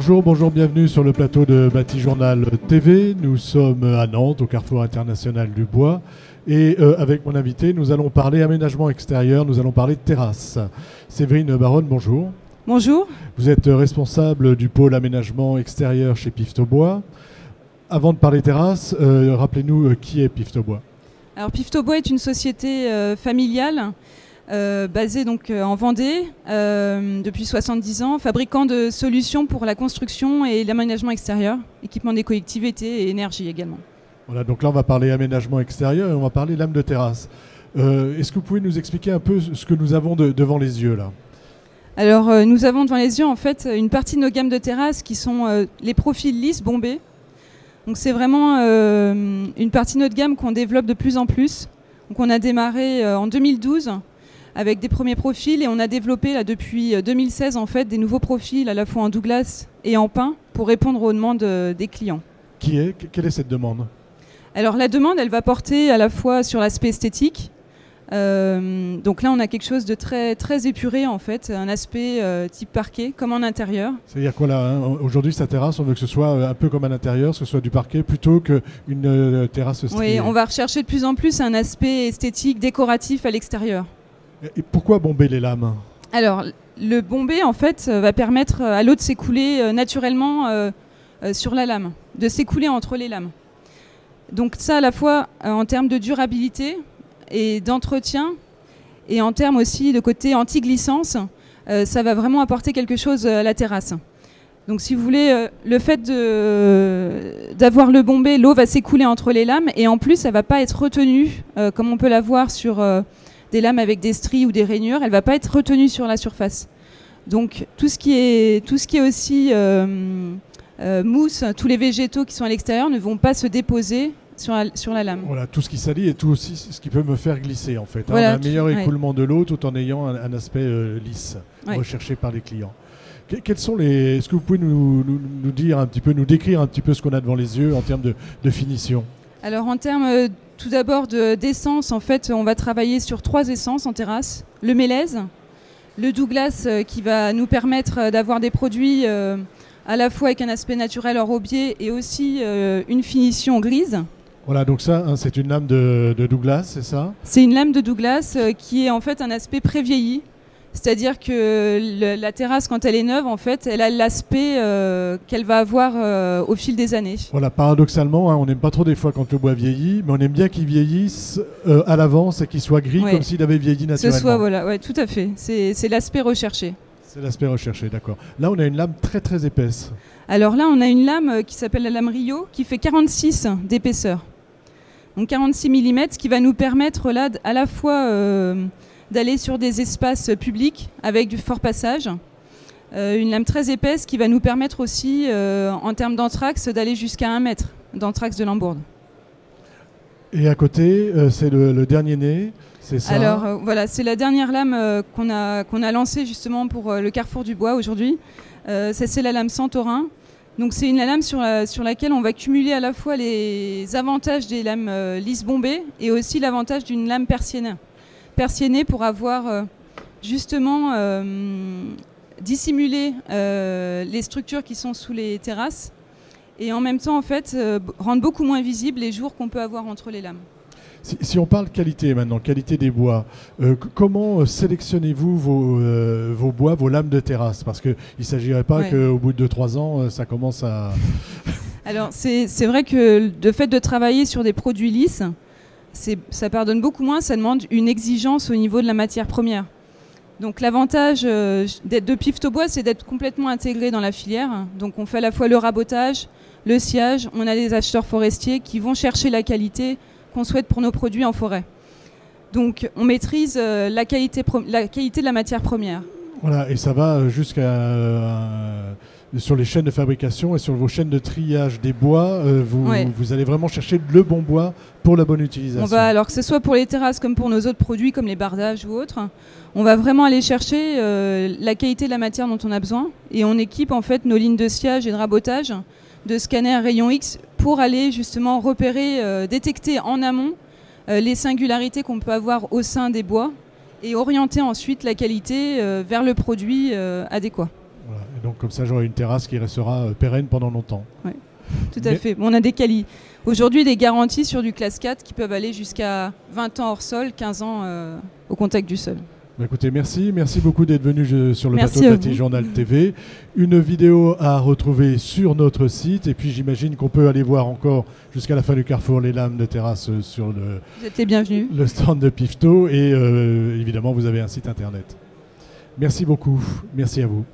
Bonjour, bonjour, bienvenue sur le plateau de Bâti Journal TV. Nous sommes à Nantes, au Carrefour international du bois. Et euh, avec mon invité, nous allons parler aménagement extérieur, nous allons parler de terrasse. Séverine Baronne, bonjour. Bonjour. Vous êtes responsable du pôle aménagement extérieur chez Bois. Avant de parler terrasse, euh, rappelez-nous euh, qui est Bois. Alors Bois est une société familiale euh, basé donc euh, en Vendée euh, depuis 70 ans, fabricant de solutions pour la construction et l'aménagement extérieur, équipement des collectivités et énergie également. Voilà, donc là on va parler aménagement extérieur et on va parler lame de terrasse. Est-ce que vous pouvez nous expliquer un peu ce que nous avons devant les yeux là? Alors nous avons devant les yeux en fait une partie de nos gammes de terrasses qui sont les profils lisses bombés. Donc c'est vraiment une partie de notre gamme qu'on développe de plus en plus. Donc on a démarré en 2012 avec des premiers profils et on a développé là, depuis 2016 euh, en fait des nouveaux profils à la fois en Douglas et en pain pour répondre aux demandes euh, des clients. Qui est Quelle est cette demande? Alors la demande, elle va porter à la fois sur l'aspect esthétique. Euh, donc là, on a quelque chose de très très épuré en fait, un aspect type parquet, comme en intérieur. C'est-à-dire quoi là hein Aujourd'hui, sa terrasse, on veut que ce soit un peu comme à l'intérieur, que ce soit du parquet plutôt qu'une terrasse striée. Oui, on va rechercher de plus en plus un aspect esthétique, décoratif à l'extérieur. Et pourquoi bomber les lames Alors, le bomber, en fait, euh, va permettre à l'eau de s'écouler euh, naturellement euh, sur la lame, de s'écouler entre les lames. Donc ça, à la fois en termes de durabilité et d'entretien, et en termes aussi de côté anti-glissance, ça va vraiment apporter quelque chose à la terrasse. Donc si vous voulez, le fait d'avoir le bombé, l'eau va s'écouler entre les lames, et en plus, elle ne va pas être retenue, comme on peut la voir sur des lames avec des stries ou des rainures, elle va pas être retenue sur la surface. Donc tout ce qui est, tout ce qui est aussi euh, euh, mousse, tous les végétaux qui sont à l'extérieur ne vont pas se déposer sur la, sur la, lame. Voilà, tout ce qui salit et tout aussi ce qui peut me faire glisser en fait. Hein. un meilleur écoulement de l'eau tout en ayant un, aspect euh, lisse recherché par les clients. quels sont les Est-ce que vous pouvez nous, nous, dire un petit peu, nous décrire un petit peu ce qu'on a devant les yeux en termes de, de finition? Alors en termes tout d'abord, d'essence, en fait, on va travailler sur trois essences en terrasse. Le mélèze, le Douglas euh, qui va nous permettre euh, d'avoir des produits euh, à la fois avec un aspect naturel en robier et aussi une finition grise. Voilà, donc ça, hein, c'est une lame de, de Douglas, c'est ça? C'est une lame de Douglas qui est en fait un aspect pré-vieilli. C'est-à-dire que la terrasse, quand elle est neuve, en fait, elle a l'aspect euh, qu'elle va avoir euh, au fil des années. Voilà, paradoxalement, hein, on n'aime pas trop des fois quand le bois vieillit, mais on aime bien qu'il vieillisse euh, à l'avance et qu'il soit gris comme s'il avait vieilli naturellement. Ce soit, voilà, ouais, tout à fait. C'est l'aspect recherché. C'est l'aspect recherché, d'accord. Là, on a une lame très très épaisse. Alors là, on a une lame qui s'appelle la lame Rio, qui fait 46 d'épaisseur. Donc 46 mm, ce qui va nous permettre là à la fois d'aller sur des espaces publics avec du fort passage. Euh, une lame très épaisse qui va nous permettre aussi, euh, en termes d'anthrax, d'aller jusqu'à 1 mètre d'anthrax de Lambourde. Et à côté, euh, c'est le, dernier né, c'est ça? Alors voilà, c'est la dernière lame qu'on a, qu'on a lancée justement pour le Carrefour du Bois aujourd'hui. c'est la lame Santorin. Donc c'est une lame sur, sur, laquelle on va cumuler à la fois les avantages des lames lisses bombées et aussi l'avantage d'une lame persienne persienné pour avoir euh, justement euh, dissimulé euh, les structures qui sont sous les terrasses et en même temps en fait rendre beaucoup moins visibles les jours qu'on peut avoir entre les lames. Si, on parle qualité maintenant, qualité des bois, comment sélectionnez-vous vos, vos, bois, vos lames de terrasse? Parce qu'il ne s'agirait pas qu'au bout de 2-3 ans, ça commence à... Alors c'est vrai que le fait de travailler sur des produits lisses, ça pardonne beaucoup moins, ça demande une exigence au niveau de la matière première. Donc l'avantage euh, de Pifte Bois, c'est d'être complètement intégré dans la filière. Donc on fait à la fois le rabotage, le sciage, on a des acheteurs forestiers qui vont chercher la qualité qu'on souhaite pour nos produits en forêt. Donc on maîtrise euh, la qualité de la matière première. Voilà, et ça va jusqu'à euh, sur les chaînes de fabrication et sur vos chaînes de triage des bois, euh, vous, vous, allez vraiment chercher le bon bois pour la bonne utilisation. On va, alors que ce soit pour les terrasses comme pour nos autres produits comme les bardages ou autres, on va vraiment aller chercher euh, la qualité de la matière dont on a besoin. Et on équipe en fait nos lignes de sciage et de rabotage de scanners rayon X pour aller justement repérer, euh, détecter en amont les singularités qu'on peut avoir au sein des bois et orienter ensuite la qualité vers le produit adéquat Donc comme ça, j'aurai une terrasse qui restera pérenne pendant longtemps. Oui, tout à fait. on a des quali aujourd'hui des garanties sur du classe 4 qui peuvent aller jusqu'à 20 ans hors sol, 15 ans au contact du sol. Bah, écoutez, merci. Merci beaucoup d'être venu sur le plateau de Petit Journal TV. Une vidéo à retrouver sur notre site. Et puis j'imagine qu'on peut aller voir encore jusqu'à la fin du carrefour les lames de terrasse sur le, vous le stand de Pifto. Et euh, évidemment, vous avez un site internet. Merci beaucoup. Merci à vous.